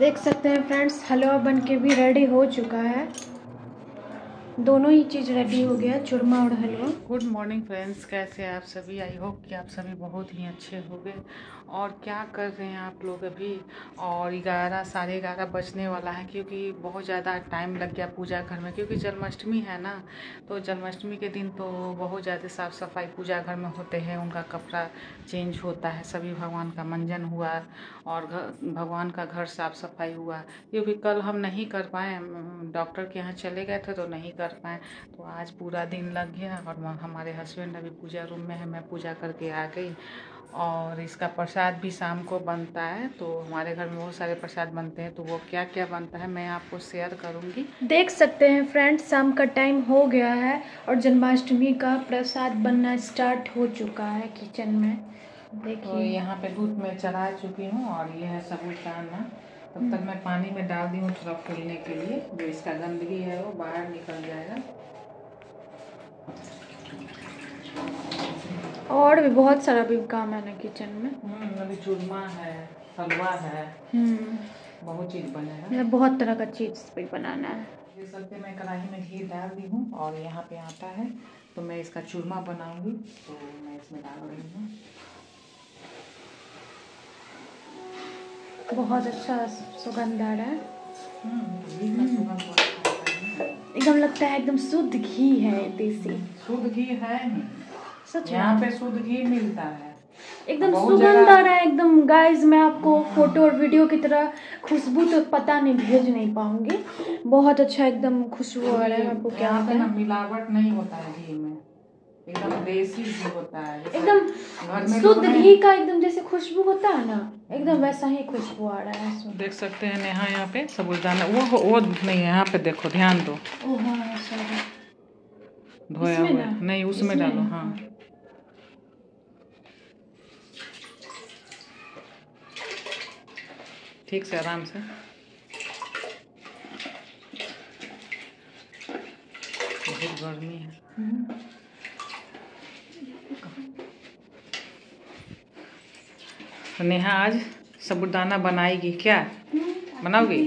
देख सकते हैं फ्रेंड्स हलवा बन के भी रेडी हो चुका है। दोनों ही चीज़ रेडी हो गया, चूरमा और हलवा। गुड मॉर्निंग फ्रेंड्स कैसे आप सभी? आई होप कि आप सभी बहुत ही अच्छे हो गए और क्या कर रहे हैं आप लोग अभी? और ग्यारह, साढ़े ग्यारह बजने वाला है क्योंकि बहुत ज़्यादा टाइम लग गया पूजा घर में, क्योंकि जन्माष्टमी है ना। तो जन्माष्टमी के दिन तो बहुत ज़्यादा साफ़ सफ़ाई पूजा घर में होते हैं, उनका कपड़ा चेंज होता है, सभी भगवान का मंजन हुआ और भगवान का घर साफ़ सफ़ाई हुआ। क्योंकि कल हम नहीं कर पाए डॉक्टर के यहाँ चले गए थे तो नहीं कर पाए तो आज पूरा दिन लग गया और हमारे हस्बैंड अभी पूजा रूम में है मैं पूजा करके आ गई। और इसका प्रसाद भी शाम को बनता है तो हमारे घर में बहुत सारे प्रसाद बनते हैं। तो वो क्या क्या बनता है मैं आपको शेयर करूँगी। देख सकते हैं फ्रेंड्स शाम का टाइम हो गया है और जन्माष्टमी का प्रसाद बनना स्टार्ट हो चुका है किचन में। देखिए। तो यहाँ पे दूध में चढ़ा चुकी हूँ और ये है साबुदाना तब तक मैं पानी में डाल दी हूँ थोड़ा फूलने के लिए। जो इसका गंदगी है वो बाहर निकल जाएगा। और भी बहुत सारा भी काम है ना किचन में। हम्म, अभी चूरमा है हलवा है हम्म। बहुत चीज़ बनेगा मतलब बहुत तरह का चीज़ भी बनाना है। ये सबसे मैं कढ़ाई में घी डाल दी हूँ और यहाँ पे आटा है। तो मैं इसका चूरमा बनाऊँगी। तो मैं इसमें डाल रही हूँ। बहुत अच्छा सुगंध आ रहा है। हम्म, घी का सुगंध बहुत अच्छा आता है। एकदम लगता है एकदम शुद्ध घी है देसी। शुद्ध घी है सच यहाँ पे शुद्ध घी मिलता है। एकदम सुगंध आ रहा है एकदम। गाइस मैं आपको फ़ोटो और वीडियो की तरह खुशबू तो पता नहीं भेज नहीं पाऊँगी। बहुत अच्छा एकदम खुशबू आ रहा है। आपको क्या ना मिलावट नहीं होता है घी में। एकदम देसी घी होता है एकदम घर में लोग शुद्ध घी का एकदम जैसे खुशबू होता है ना एकदम वैसा ही खुशबू आ रहा है देख सकते हैं नेहा यहाँ पे साबुदाना वो वो नहीं है यहाँ पे देखो ध्यान दो। ओ हाँ धोया हुआ नहीं उसमें? डालो हाँ। ठीक से आराम से। बहुत गर्मी है। हम्म। नेहा आज साबुदाना बनाएगी क्या? बनाओगी?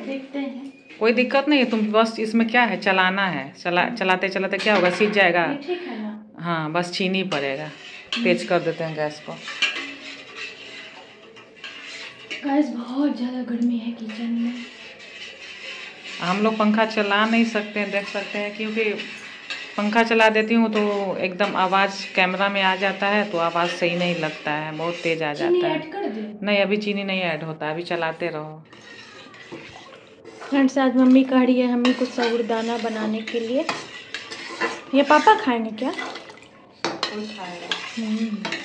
देखते हैं। कोई दिक्कत नहीं है तुम बस इसमें क्या है चलाना है। चला चलाते चलाते क्या होगा सीज जाएगा। ठीक है ना? हाँ बस चीनी पड़ेगा। तेज कर देते हैं गैस को। गाइस बहुत ज़्यादा गर्मी है किचन में। हम लोग पंखा चला नहीं सकते हैं देख सकते हैं क्योंकि पंखा चला देती हूँ तो एकदम आवाज़ कैमरा में आ जाता है तो आवाज़ सही नहीं लगता है बहुत तेज आ जाता है। ऐड कर दे। नहीं अभी चीनी नहीं ऐड होता अभी चलाते रहो। फ्रेंड्स आज मम्मी कह रही है हमें कुछ साबुदाना बनाने के लिए। ये पापा खाएँगे क्या? खाएगा।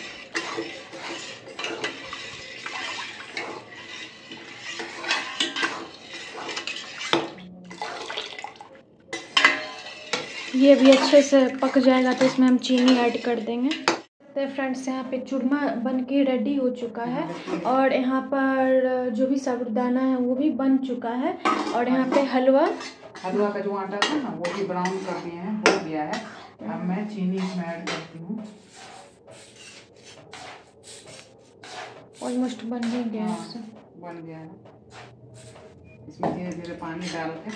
ये भी अच्छे से पक जाएगा तो इसमें हम चीनी ऐड कर देंगे। तो फ्रेंड्स यहाँ पे चूरमा बन के रेडी हो चुका है और यहाँ पर जो भी साबुदाना है वो भी बन चुका है और यहाँ पे हलवा। हलवा का जो आटा था ना वो भी ब्राउन कर दिए हैं हो गया है। अब मैं चीनी इसमें ऐड करती हूँ। ऑलमोस्ट बन ही गया है बन गया है। इसमें धीरे धीरे पानी डाल के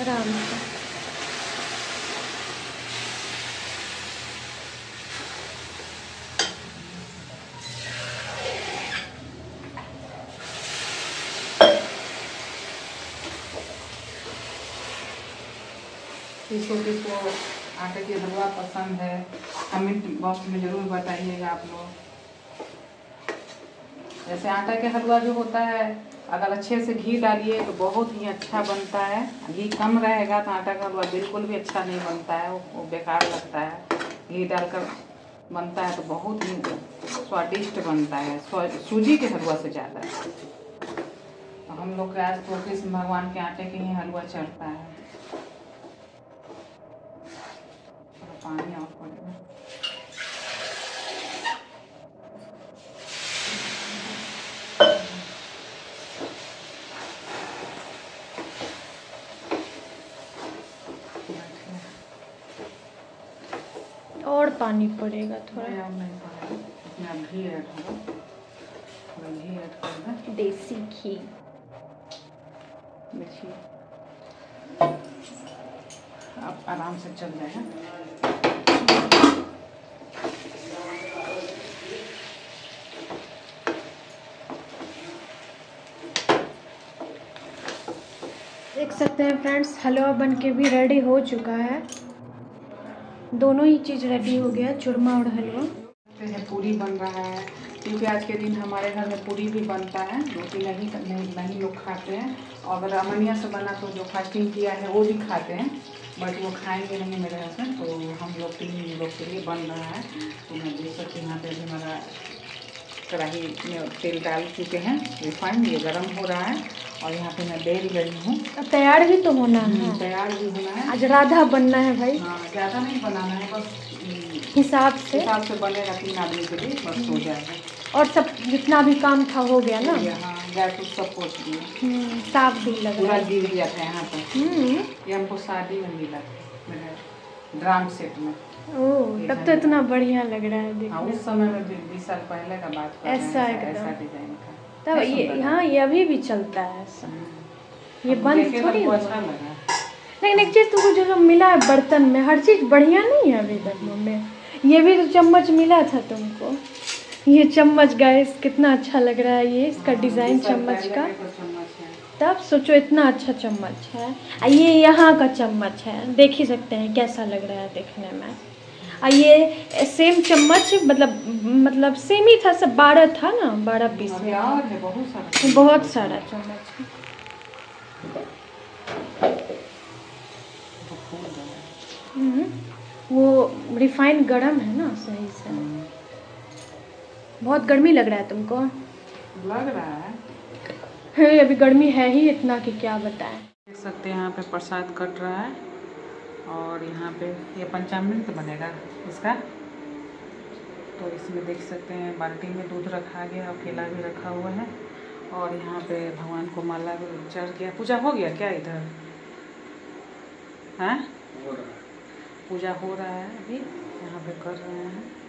आराम से किसको किसको आटे की हलवा पसंद है कमेंट बॉक्स में ज़रूर बताइएगा आप लोग। जैसे आटा के हलवा जो होता है अगर अच्छे से घी डालिए तो बहुत ही अच्छा बनता है। घी कम रहेगा तो आटा का हलवा बिल्कुल भी अच्छा नहीं बनता है वो, बेकार लगता है। घी डालकर बनता है तो बहुत ही स्वादिष्ट बनता है सूजी के हलवा से ज़्यादा। तो हम लोग के आज तो कृष्ण भगवान के आटे के ही हलवा चढ़ता है थोड़ा पानी और पड़ेगा और पानी पड़ेगा थोड़ा नहीं, अब नहीं पड़ेगा इसमें अब घी ऐड होगा थोड़ा घी ऐड कर दें देसी घी। देखिए। अब आराम से चल जाएगा देख सकते हैं फ्रेंड्स हलवा बन के भी रेडी हो चुका है। दोनों ही चीज़ रेडी हो गया चूरमा और हलवा। है पूरी बन रहा है। क्योंकि आज के दिन हमारे घर में पूरी भी बनता है रोटी नहीं नहीं, नहीं लोग खाते हैं। और अगर अमनिया से बना तो जो फास्टिंग किया है वो भी खाते हैं। बट वो खाएँगे नहीं मेरे हस्बैंड तो हम लोग तीन लोग के लिए बन रहा है। तो मैं देख सकती हूँ यहाँ पे भी हमारा कढ़ाई में तेल डाल चुके हैं रिफाइंड ये गर्म हो रहा है और यहाँ पे मैं बेल रही हूँ। तैयार भी तो होना है। तैयार भी होना है। आज राधा बनना है भाई। हाँ ज़्यादा नहीं बनाना है बस हम्म, हिसाब से। हिसाब से बनेगा तीन आदमी के लिए बस हो जाएगा। और सब जितना भी काम था हो गया ना? यहाँ गैस सब दिए हम्म, साफ़ भी लग रहा पूरा है। गिर गया था यहाँ पर। हम्म, ये हमको शादी में मिला था ड्राम सेट में। ओह तब तो इतना बढ़िया लग रहा है हाँ देखने उस समय में बीस साल पहले का बात कर ऐसा ऐसा ऐसा डिज़ाइन था तब ये हाँ ये अभी भी चलता है ऐसा। हम्म। ये बंद तो थोड़ी अच्छा लगा। लेकिन एक चीज़ तुमको जो जो मिला है बर्तन में हर चीज़ बढ़िया नहीं है अभी तक में। ये भी तो चम्मच मिला था तुमको। ये चम्मच गाइस कितना अच्छा लग रहा है ये इसका हाँ, डिज़ाइन चम्मच का। तो चम्मच है। तब सोचो इतना अच्छा चम्मच है। ये यहाँ का चम्मच है। देख ही सकते हैं कैसा लग रहा है देखने में। ये सेम चम्मच मतलब मतलब सेम ही था सब बारह था ना बारह पीस। में बहुत सारा बहुत सारा चम्मच। हम्म, वो रिफाइंड गरम है ना सही से। बहुत गर्मी लग रहा है तुमको? लग रहा है। है अभी गर्मी है ही इतना कि क्या बताएँ। देख सकते हैं यहाँ पे प्रसाद कट रहा है। और यहाँ पे ये पंचामृत बनेगा इसका। तो इसमें देख सकते हैं बाल्टी में दूध रखा गया और केला भी रखा हुआ है। और यहाँ पे भगवान को माला भी चढ़ गया। पूजा हो गया क्या इधर? हैं? पूजा हो रहा है अभी। यहाँ पे कर रहे हैं।